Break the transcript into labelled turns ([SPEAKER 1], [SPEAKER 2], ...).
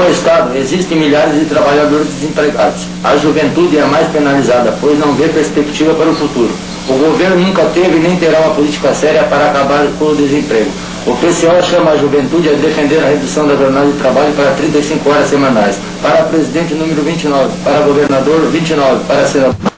[SPEAKER 1] No Estado, existem milhares de trabalhadores desempregados. A juventude é a mais penalizada, pois não vê perspectiva para o futuro. O governo nunca teve nem terá uma política séria para acabar com o desemprego. O PCO chama a juventude a defender a redução da jornada de trabalho para 35 horas semanais. Para presidente número 29, para governador 29, para senador.